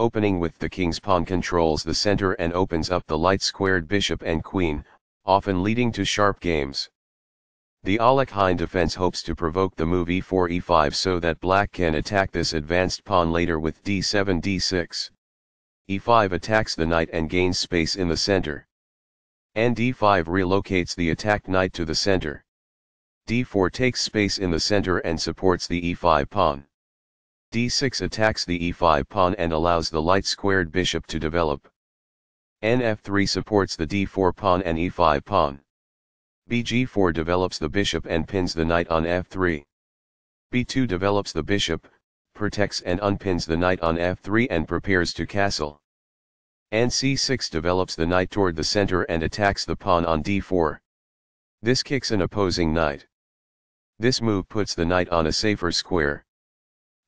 opening with the king's pawn controls the center and opens up the light-squared bishop and queen, often leading to sharp games. The Alekhine defense hopes to provoke the move e4 e5 so that black can attack this advanced pawn later with d7 d6. e5 attacks the knight and gains space in the center. nd5 relocates the attacked knight to the center. d4 takes space in the center and supports the e5 pawn. D6 attacks the e5 pawn and allows the light-squared bishop to develop. nf3 supports the d4 pawn and e5 pawn bg4 develops the bishop and pins the knight on f3. be2 develops the bishop, protects and unpins the knight on f3 and prepares to castle. nc6 develops the knight toward the center and attacks the pawn on d4. This kicks an opposing knight. This move puts the knight on a safer square.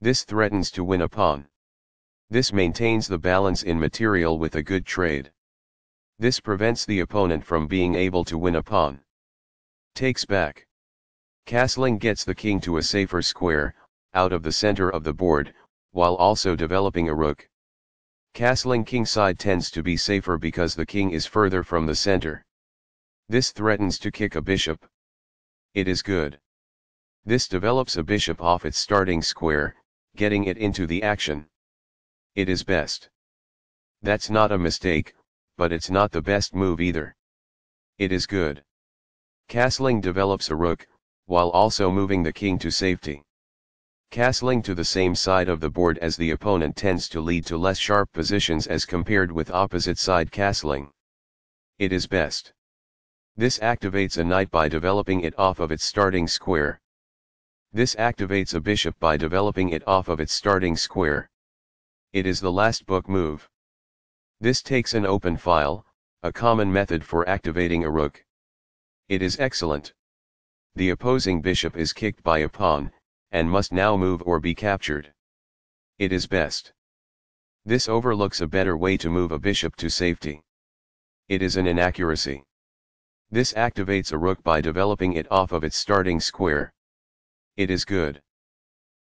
This threatens to win a pawn. This maintains the balance in material with a good trade. This prevents the opponent from being able to win a pawn. Takes back. Castling gets the king to a safer square, out of the center of the board, while also developing a rook. Castling kingside tends to be safer because the king is further from the center. This threatens to kick a bishop. It is good. This develops a bishop off its starting square, getting it into the action. It is best. That's not a mistake, but it's not the best move either. It is good. Castling develops a rook, while also moving the king to safety. Castling to the same side of the board as the opponent tends to lead to less sharp positions as compared with opposite side castling. It is best. This activates a knight by developing it off of its starting square. This activates a bishop by developing it off of its starting square. It is the last book move. This takes an open file, a common method for activating a rook. It is excellent. The opposing bishop is kicked by a pawn, and must now move or be captured. It is best. This overlooks a better way to move a bishop to safety. It is an inaccuracy. This activates a rook by developing it off of its starting square. It is good.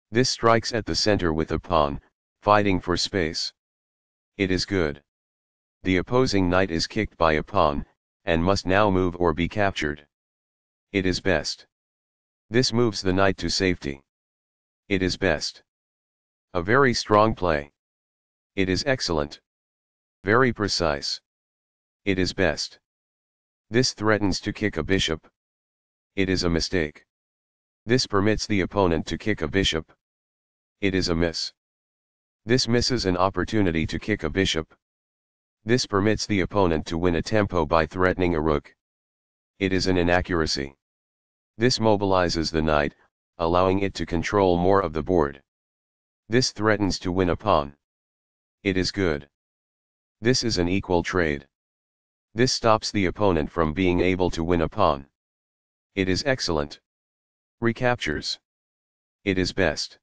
This strikes at the center with a pawn, fighting for space. It is good. The opposing knight is kicked by a pawn, and must now move or be captured. It is best. This moves the knight to safety. It is best. A very strong play. It is excellent. Very precise. It is best. This threatens to kick a bishop. It is a mistake. This permits the opponent to kick a bishop. It is a miss. This misses an opportunity to kick a bishop. This permits the opponent to win a tempo by threatening a rook. It is an inaccuracy. This mobilizes the knight, allowing it to control more of the board. This threatens to win a pawn. It is good. This is an equal trade. This stops the opponent from being able to win a pawn. It is excellent. Recaptures. It is best.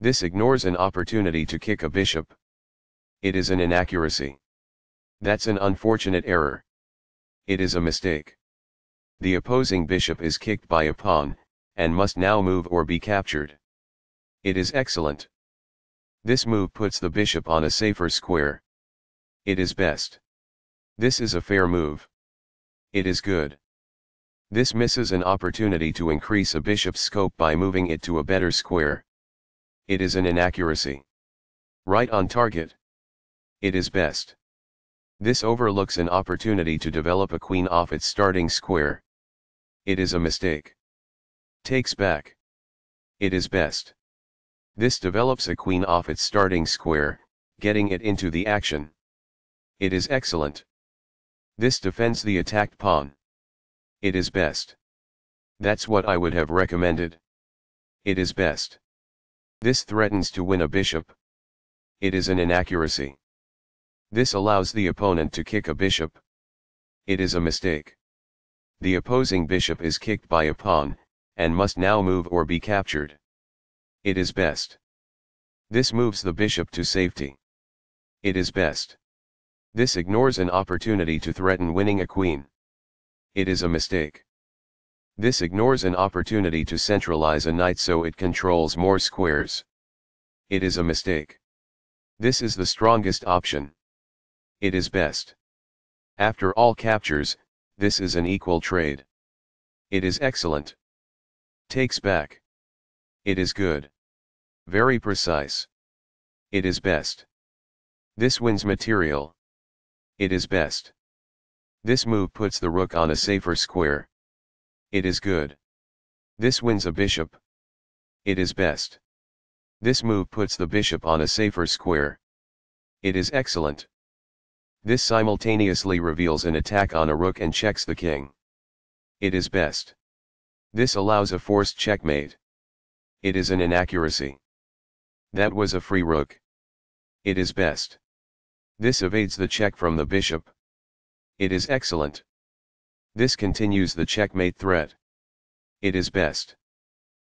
This ignores an opportunity to kick a bishop. It is an inaccuracy. That's an unfortunate error. It is a mistake. The opposing bishop is kicked by a pawn, and must now move or be captured. It is excellent. This move puts the bishop on a safer square. It is best. This is a fair move. It is good. This misses an opportunity to increase a bishop's scope by moving it to a better square. It is an inaccuracy. Right on target. It is best. This overlooks an opportunity to develop a queen off its starting square. It is a mistake. Takes back. It is best. This develops a queen off its starting square, getting it into the action. It is excellent. This defends the attacked pawn. It is best. That's what I would have recommended. It is best. This threatens to win a bishop. It is an inaccuracy. This allows the opponent to kick a bishop. It is a mistake. The opposing bishop is kicked by a pawn, and must now move or be captured. It is best. This moves the bishop to safety. It is best. This ignores an opportunity to threaten winning a queen. It is a mistake. This ignores an opportunity to centralize a knight so it controls more squares. It is a mistake. This is the strongest option. It is best. After all captures, this is an equal trade. It is excellent. Takes back. It is good. Very precise. It is best. This wins material. It is best. This move puts the rook on a safer square. It is good. This wins a bishop. It is best. This move puts the bishop on a safer square. It is excellent. This simultaneously reveals an attack on a rook and checks the king. It is best. This allows a forced checkmate. It is an inaccuracy. That was a free rook. It is best. This evades the check from the bishop. It is excellent. This continues the checkmate threat. It is best.